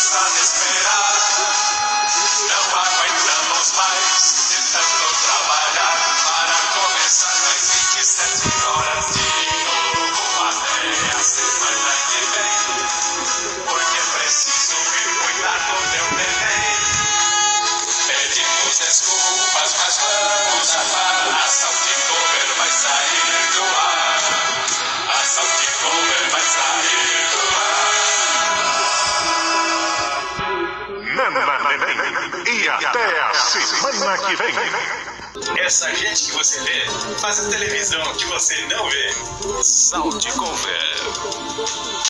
sun is made. Neném. E até a semana que vem. Essa gente que você vê faz a televisão que você não vê. Salty Cover.